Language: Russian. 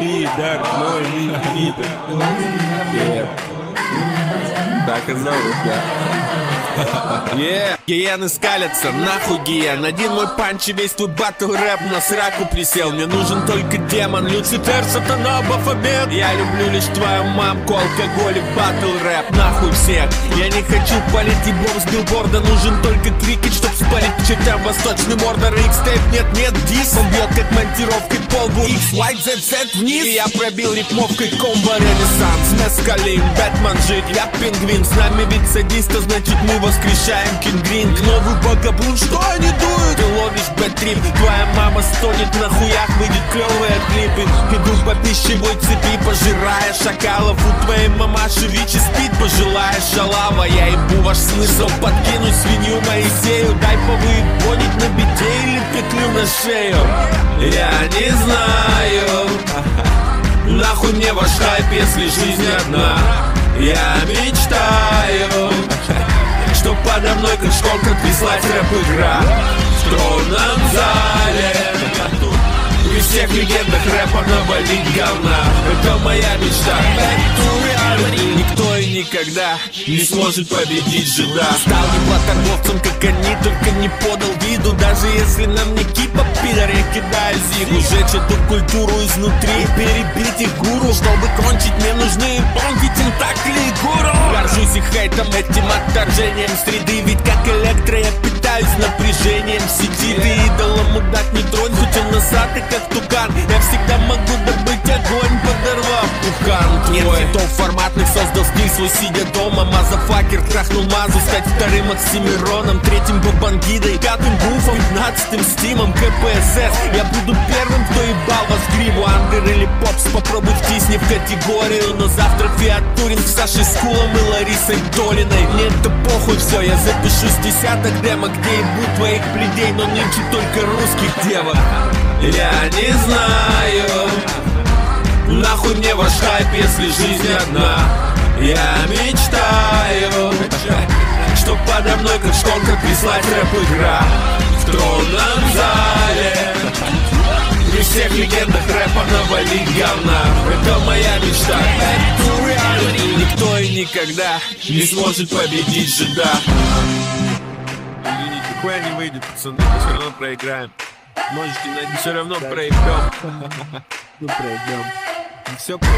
лидер, мой лидер. Yeah. Так и зовут, да. Yeah. Гиены скалятся, нахуй гиен Один мой панч и весь твой батл рэп на сраку присел Мне нужен только демон, Люцифер, сатана, Бафомет Я люблю лишь твою мамку, алкоголь и батл рэп Нахуй всех, я не хочу палить ебом с билборда Нужен только крикет, чертям восточный мордор X-тейп, нет, нет, дис. Он бьет как монтировкой полбу. X, Y, Z, Z вниз. И я пробил рифмовкой комбо Ренессанс Мескалин, Бэтмен жить, я пингвин С нами ведь садиста, значит мы воскрешаем Кингрин Новый богабун, что они дуют? Ты ловишь бэтрип, твоя мама стонет на хуях Выйдет клевые клипы. Иду по пищевой цепи, пожирая шакалов. У твоей мамаши ВИЧ и спит, пожелаешь шалава Я ебу ваш смысл, подкину свинью Моисею Дай или петлю на шею. Я не знаю Нахуй мне ваш хайп, если жизнь одна. Я мечтаю Чтоб подо мной как школка тряслась рэп-игра В тронном зале При всех легендах рэпа навалить говна. Это моя мечта. Никто и никогда не сможет победить жида. Стал неплаторговцем, как они, только не подал виду Даже если нам не кипа, пидор, я кидаю зигу. Сжечь эту культуру изнутри перебить их гуру. Чтобы кончить, мне нужны бомби, тентакли и гуру? Горжусь их хейтом, этим отторжением среды. Ведь как электро я питаюсь напряжением сети. Ты идола, мудак, не тронь, хоть он носатый, пукан твой Нет хитов форматных, создал стиль свой, сидя дома. Мазафакер трахнул мазу, стать вторым Оксимироном Третьим бабангидой, пятым гуфом, пятнадцатым стимом КПСС. Я буду первым, кто ебал вас гриву. Андер или попс, попробуй втисни в категорию. Но завтра Фиат Туринг с Сашей Скулом и Ларисой Долиной. Мне это похуй, все, я запишу с десяток демок Где ебу твоих бледей, но нынче только русских девок. Я не знаю Нахуй мне ваш хайп, если жизнь одна? Я мечтаю Чтоб подо мной как шконка прислать рэп-игра В тронном зале При всех легендах рэпа навалить говна Это моя мечта. Никто и никогда не сможет победить жида Извините, нихуя не выйдет, пацаны, мы все равно проиграем. Можете найти, все равно проебем. Ну, пройдем. Все это